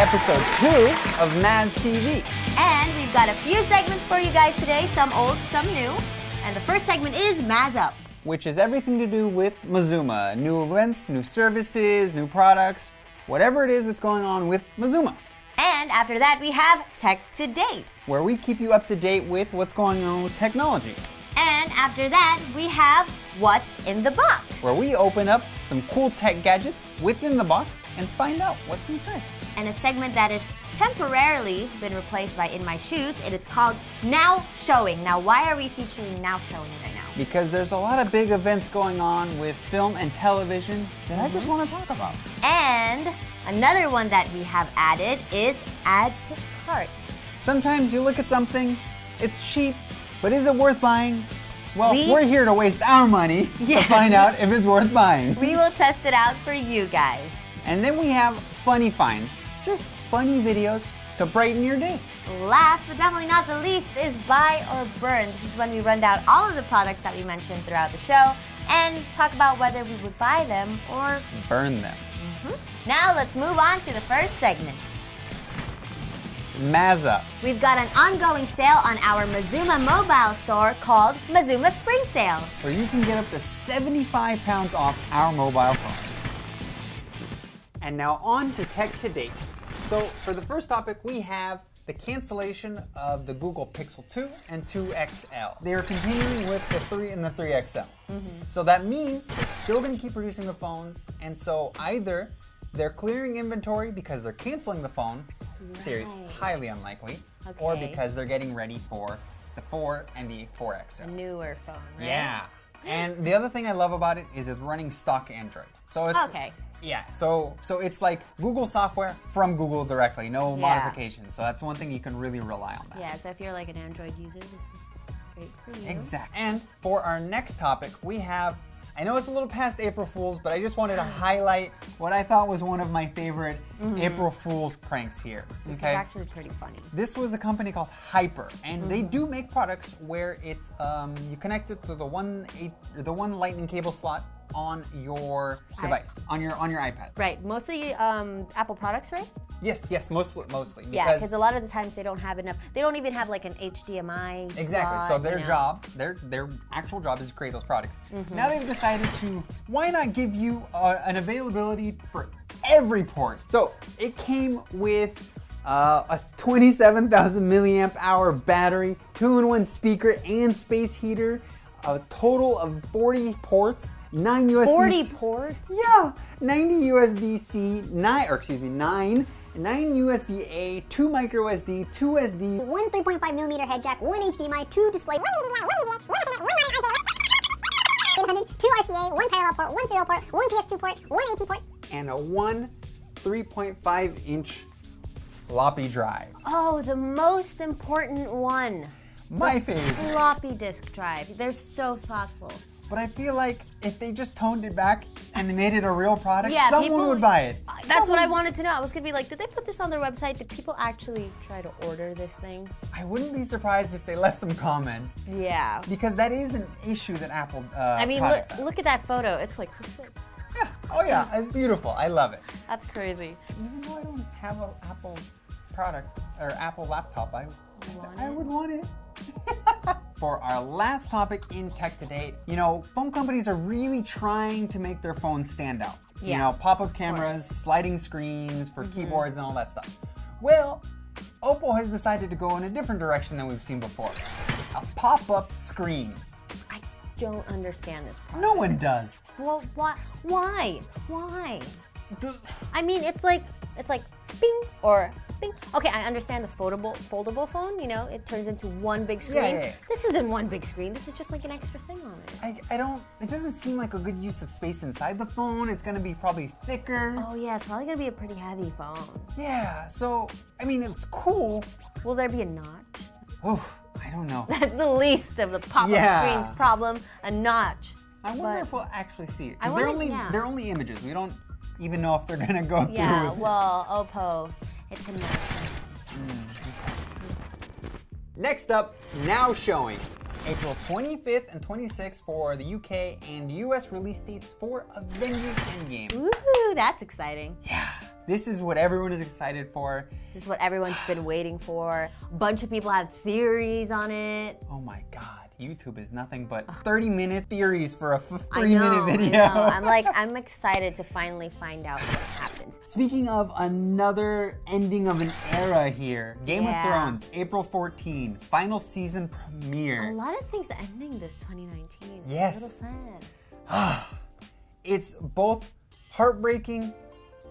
episode two of Maz TV. And we've got a few segments for you guys today, some old, some new. And the first segment is Maz Up. which is everything to do with Mazuma. New events, new services, new products, whatever it is that's going on with Mazuma. And after that, we have Tech to Date. Where we keep you up to date with what's going on with technology. And after that, we have What's in the Box. Where we open up some cool tech gadgets within the box and find out what's inside. And a segment that has temporarily been replaced by In My Shoes. and It is called Now Showing. Now, why are we featuring Now Showing right now? Because there's a lot of big events going on with film and television that I just mm-hmm. want to talk about. And another one that we have added is Add to Cart. Sometimes you look at something, it's cheap, but is it worth buying? Well, We- we, are here to waste our money Yes. to find out if it's worth buying. We will test it out for you guys. And then we have funny finds, just funny videos to brighten your day. Last but definitely not the least is Buy or Burn. This is when we run down all of the products that we mentioned throughout the show and talk about whether we would buy them or. Burn them. Mm-hmm. Now let's move on to the first segment. Maz Up. We've got an ongoing sale on our Mazuma mobile store called Mazuma Spring Sale. where you can get up to 75 pounds off our mobile phone. And now on to tech to date. So for the first topic, we have the cancellation of the Google Pixel 2 and 2 XL. They are continuing with the 3 and the 3 XL. Mm-hmm. So that means they're still going to keep producing the phones, and so either they're clearing inventory because they're canceling the phone, series highly unlikely, or because they're getting ready for the 4 and the 4 XL. Newer phone, right? Yeah. And the other thing I love about it is it's running stock Android. So it's Okay. Yeah. So so it's like Google software from Google directly, no Yeah. modifications. So that's one thing you can really rely on that. Yeah, so if you're like an Android user, this is great for you. Exactly. And for our next topic, we have I know it's a little past April Fools, but I just wanted to highlight what I thought was one of my favorite April Fools pranks here. This okay. is actually pretty funny. This was a company called Hyper, and they Mm-hmm. do make products where it's um, you connect it to the one eight, the one Lightning cable slot on your device, on your on your iPad. Right, mostly um, Apple products, right? Yes, yes, most, mostly. Yeah, because a lot of the times they don't have enough. They don't even have like an HDMI. Exactly. slot, so you their know. job, their their actual job is to create those products. Mm-hmm. Now they've decided to why not give you uh, an availability for every port. So it came with uh, a 27,000 milliamp hour battery, two-in-one speaker and space heater, a total of 40 ports, nine USB. 40 ports. Yeah, 90 USB-C, nine or excuse me, nine. 9 USB A, 2 micro SD, 2 SD, one 3.5 millimeter head jack, one HDMI, two display, two RCA, one parallel port, one serial port, one PS2 port, one AT port. And a one 3.5 inch floppy drive. Oh, the most important one. My favorite. Floppy disk drive. They're so thoughtful. But I feel like if they just toned it back and made it a real product, Yeah, someone people- would buy it. That's what I wanted to know. I was gonna be like, did they put this on their website? Did people actually try to order this thing? I wouldn't be surprised if they left some comments Yeah. because that is an issue that Apple. Uh, I mean, look, look at that photo. It's like, Yeah. Oh yeah, it's beautiful. I love it. that's crazy. Even though I don't have an Apple product or Apple laptop, I, I it? would want it. For our last topic in tech to date, you know, phone companies are really trying to make their phones stand out. Yeah. You know, pop-up cameras, sliding screens for mm-hmm. keyboards and all that stuff. Well, Oppo has decided to go in a different direction than we've seen before. A pop-up screen. I don't understand this part. No one does. Well, why? Why? Why? The- I mean, it's like it's like bing or bing. Okay, I understand the foldable foldable phone. You know, it turns into one big screen. Yeah, yeah, yeah. This isn't one big screen. This is just like an extra thing on it. I, I don't, it doesn't seem like a good use of space inside the phone. It's gonna be probably thicker. Oh yeah, it's probably gonna be a pretty heavy phone. Yeah, so, I mean, it's cool. Will there be a notch? Oof, I don't know. That's the least of the pop-up Yeah. screen's problem. A notch. I wonder But- if we'll actually see it. They're only, yeah. they're only images. We don't even know if they're gonna go through Yeah. Well, Oppo, it's a notch. Mm, Next up, now showing April 25th and 26th for the UK and US release dates for Avengers Endgame. Ooh, that's exciting. Yeah, this is what everyone is excited for. This is what everyone's been waiting for. A bunch of people have theories on it. Oh my god, YouTube is nothing but 30 minute theories for a I three know, minute I video. know. I'm like, I'm excited to finally find out what happens. Speaking of another ending of an era here, Game Yeah. of Thrones, April 14, final season premiere. A lot of things ending this 2019. Yes. A little sad. It's both heartbreaking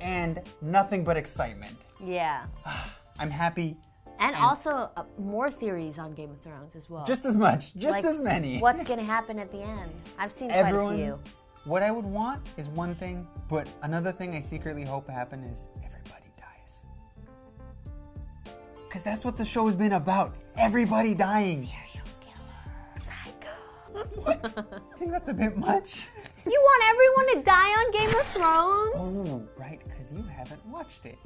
and nothing but excitement. Yeah. I'm happy And, also uh, more theories on Game of Thrones as well. just as much, just Like, as many. What's gonna happen at the end? I've seen quite a few. what I would want is one thing, but another thing I secretly hope happen is everybody dies. Because that's what the show has been about. Everybody dying. Serial killer. Psycho. What? I think that's a bit much. You want everyone to die on Game of Thrones? Oh, right, because you haven't watched it.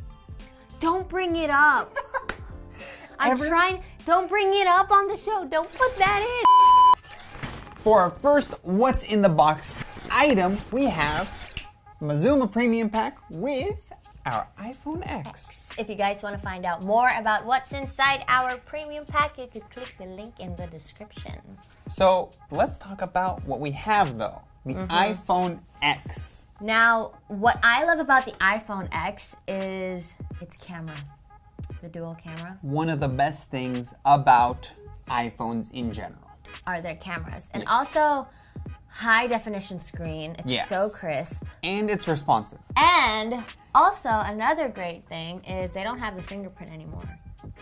Don't bring it up. I'm Every- trying. Don't bring it up on the show. Don't put that in. For our first What's in the Box item, we have Mazuma Premium Pack with our iPhone X. If you guys want to find out more about what's inside our premium pack, you could click the link in the description. So let's talk about what we have though the mm-hmm. iPhone X. Now, what I love about the iPhone X is its camera, the dual camera. One of the best things about iPhones in general. Are their cameras, and Yes. also high definition screen. It's Yes. so crisp. And it's responsive. And also another great thing is they don't have the fingerprint anymore.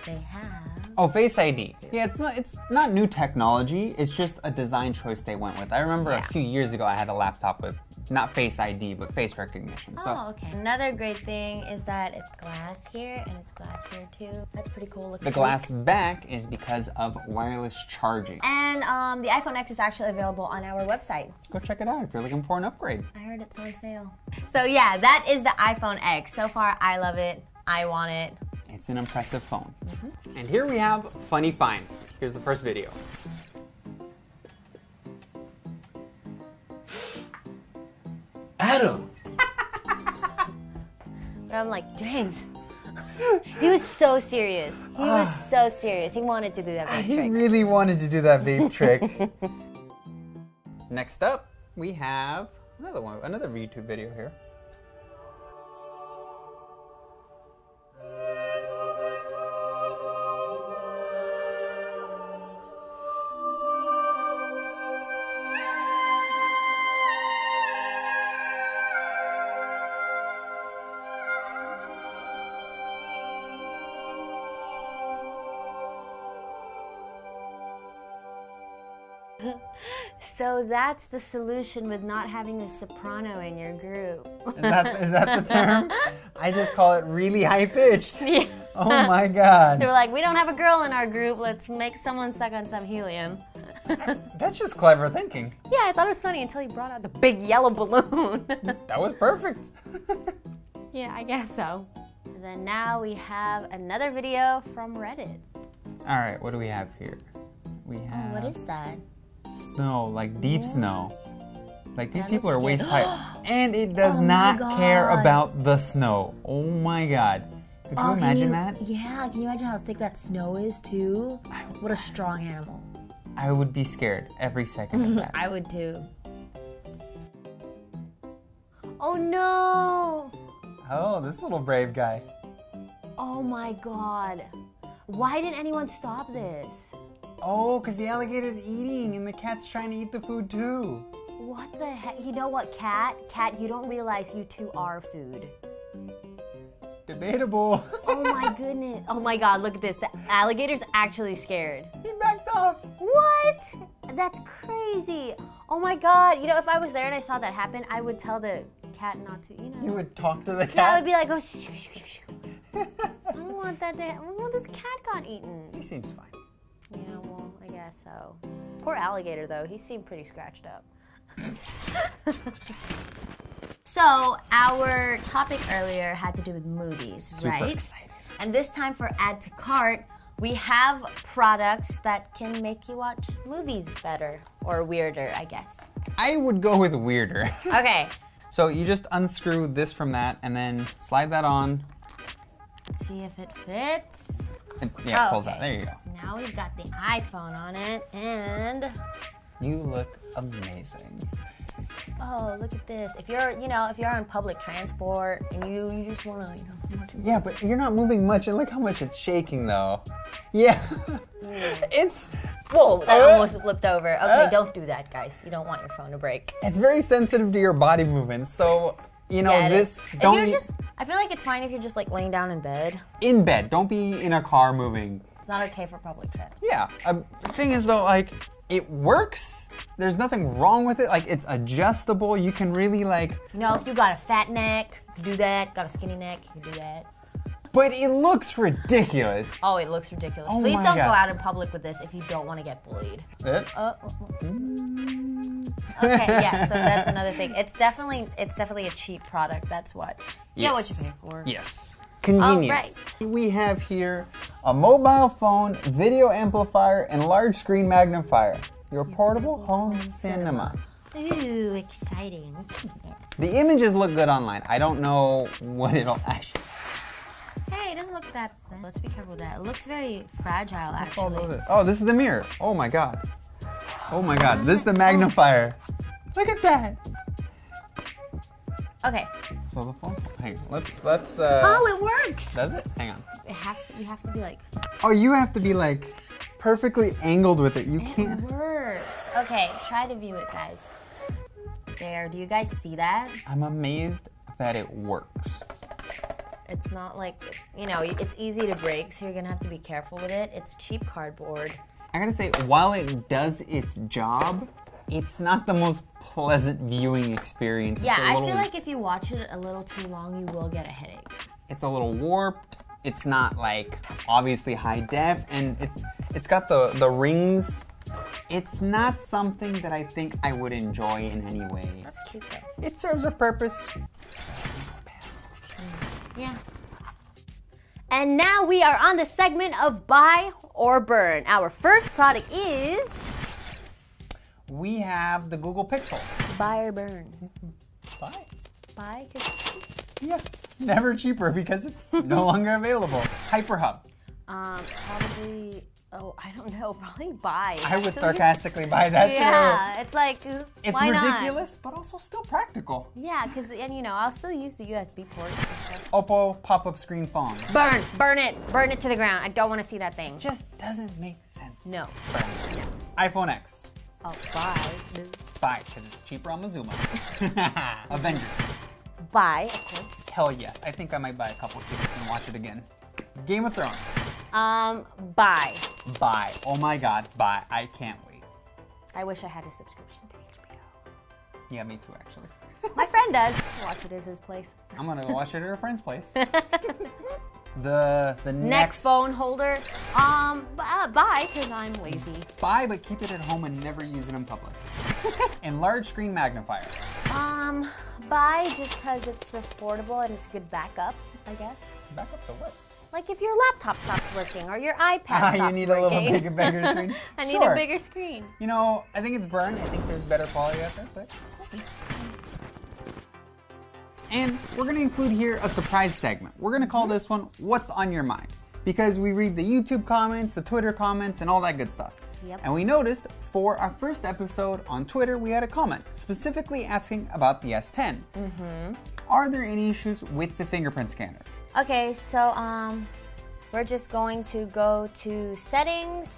They have. Oh, Face ID. Yeah, it's not it's not new technology. It's just a design choice they went with. I remember Yeah. a few years ago I had a laptop with not Face ID but face recognition. So Oh, okay. Another great thing is that it's glass here and it's glass here too. That's pretty cool. Looks the glass back is because of wireless charging. And um, the iPhone X is actually available on our website. Go check it out if you're looking for an upgrade. I heard it's on sale. So yeah, that is the iPhone X. So far, I love it. I want it. It's an impressive phone. Mm-hmm. And here we have funny finds. Here's the first video. Adam, But I'm like, James. he was so serious. He was ah. so serious. He wanted to do that vape He trick. really wanted to do that vape trick. Next up, we have another one, another YouTube video here. So that's the solution with not having a soprano in your group. Is that, is that the term? I just call it really high pitched. Yeah. Oh my god. They were like, we don't have a girl in our group. Let's make someone suck on some helium. That's just clever thinking. Yeah, I thought it was funny until he brought out the big yellow balloon. That was perfect. yeah, I guess so. And then now we have another video from Reddit. All right, what do we have here? We have Oh, What is that? Snow, like deep snow. Like these That people are waist high, and it does Oh not care about the snow. Oh my god! Could oh, you Oh, can imagine you- that? Yeah, can you imagine how thick that snow is too? What a strong animal. I would be scared every second of that. I would too. Oh no! oh, this little brave guy. Oh my god. Why didn't anyone stop this? Oh, because the alligator's eating and the cat's trying to eat the food too. What the heck? You know what, Cat? Cat, you don't realize you two are food. Debatable. Oh my goodness. Oh my god, look at this. The alligator's actually scared. he backed off. What? That's crazy. Oh my god. You know, if I was there and I saw that happen, I would tell the cat not to, you know. You would talk to the cat. yeah, I would be like, oh, shoo, shoo, shoo. I don't want that to happen. If the cat got eaten? he seems fine. Yeah, well, I guess so. Poor alligator, though. He seemed pretty scratched up. so, our topic earlier had to do with movies, Super right? excited. And this time for add to cart, we have products that can make you watch movies better or weirder, I guess. I would go with weirder. Okay, so you just unscrew this from that and then slide that on. let's see if it fits. Yeah, it Oh, pulls okay. out. There you go. Now we've got the iPhone on it, and You look amazing. oh, look at this. If you're, you know, if you're on public transport and you, you just wanna, you know, watch Yeah, but you're not moving much, and look how much it's shaking, though. Yeah, it's Whoa, that Uh, almost flipped over. Okay, uh. don't do that, guys. You don't want your phone to break. it's very sensitive to your body movements. So you know Yeah, this. is. Don't you're just, I feel like it's fine if you're just like laying down in bed. in bed. Don't be in a car moving. It's not okay for public transport. Yeah. Um, the thing is though, like it works. There's nothing wrong with it. Like it's adjustable. You can really like. You know, if you got a fat neck, you do that. Got a skinny neck, you can do that. But it looks ridiculous. Oh, it looks ridiculous. Oh Please don't God. go out in public with this if you don't want to get bullied. It? Oh, oh, oh. Okay, yeah. So that's another thing. It's definitely, it's definitely a cheap product. That's what. You Get what you pay for. Yes. Convenience. right. We have here a mobile phone, video amplifier, and large screen magnifier. Your portable home cinema. Ooh, exciting. The images look good online. I don't know what it'll actually. Hey, it doesn't look that bad. Let's be careful with that. It looks very fragile, Oh, actually. this- oh, this is the mirror. Oh my god. Oh my god. This is the oh. magnifier. Look at that. Okay. So the phone. Hang on. Let's let's. Uh, Oh, it works. Does it? Hang on. It has to. You have to be like. Oh, you have to be like perfectly angled with it. You It can't. It works. Okay, try to view it, guys. There. Do you guys see that? I'm amazed that it works. It's not like you know. It's easy to break, so you're gonna have to be careful with it. It's cheap cardboard. I gotta say, while it does its job, it's not the most pleasant viewing experience. Yeah, I feel like if you watch it a little too long, you will get a headache. it's a little warped. It's not like obviously high def, and it's it's got the the rings. It's not something that I think I would enjoy in any way. That's cute though. It serves a purpose. Yeah. And now we are on the segment of buy or burn. Our first product is We have the Google Pixel. buy or burn. Buy. Buy, Yeah, never cheaper because it's no longer available. HyperHub. um, probably. Oh, I don't know. Probably buy. I would sarcastically buy that too. Yeah, it's like It's why not? ridiculous, but also still practical. Yeah, because and you know I'll still use the USB port. Oppo pop-up screen phone. Burn, burn it, burn it to the ground. I don't want to see that thing. Just doesn't make sense. No. iPhone X. Oh, buy, Buy, because it's cheaper on the Avengers. buy, of course. Hell yes. I think I might buy a couple tickets and watch it again. Game of Thrones. Um, buy. Buy. Oh my god, buy. I can't wait. I wish I had a subscription to HBO. Yeah, me too, actually. My friend does. Watch it as his place. I'm gonna go watch it at a friend's place. The the Next next phone holder. Um, uh, buy because I'm lazy. Buy, but keep it at home and never use it in public. and large screen magnifier. Um, buy just because it's affordable and it's good backup, I guess. Back up to what? Like if your laptop stops working or your iPad Ah, stops you need a little bigger- bigger screen? I need Sure. a bigger screen. You know, I think it's burn. I think there's better quality out there, but we'll see. And we're going to include here a surprise segment. We're going to call this one What's on Your Mind? Because we read the YouTube comments, the Twitter comments, and all that good stuff. Yep. And we noticed for our first episode on Twitter, we had a comment specifically asking about the S10. Mm-hmm. Are there any issues with the fingerprint scanner? Okay, so um, we're just going to go to settings.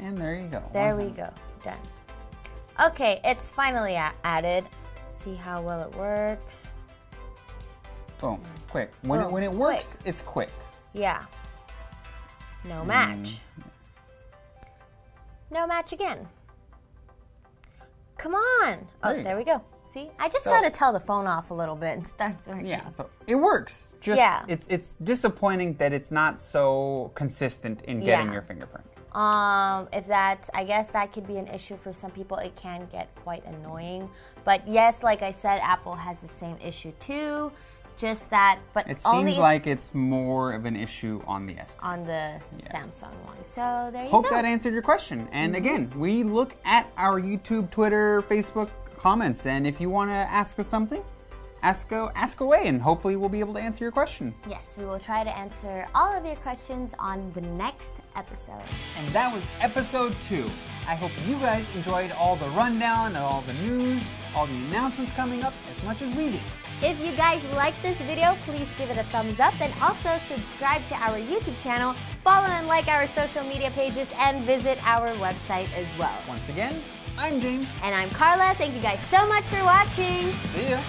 And there you go. There we go. Done. Okay, it's finally added. See how well it works. Boom. Quick. When, it, when it works, it's quick. Yeah. No match. No match again. Come on. Oh, There you there we go. See, I just So- gotta tell the phone off a little bit and start working. Yeah, so it works. Just Yeah. it's it's disappointing that it's not so consistent in getting Yeah. your fingerprint. Um, if that, I guess that could be an issue for some people. It can get quite annoying. But yes, like I said, Apple has the same issue too. Just that, but It seems like it's more of an issue on the S10. on the Samsung one. So there you go. Hope go. that answered your question. And Mm-hmm. again, we look at our YouTube, Twitter, Facebook comments, and if you want to ask us something, ask go ask away, and hopefully we'll be able to answer your question. yes, we will try to answer all of your questions on the next episode. And that was episode two. I hope you guys enjoyed all the rundown, all the news, all the announcements coming up as much as we did. If you guys like this video, please give it a thumbs up and also subscribe to our YouTube channel, follow and like our social media pages, and visit our website as well. Once again, I'm James. And I'm Carla. Thank you guys so much for watching. See ya.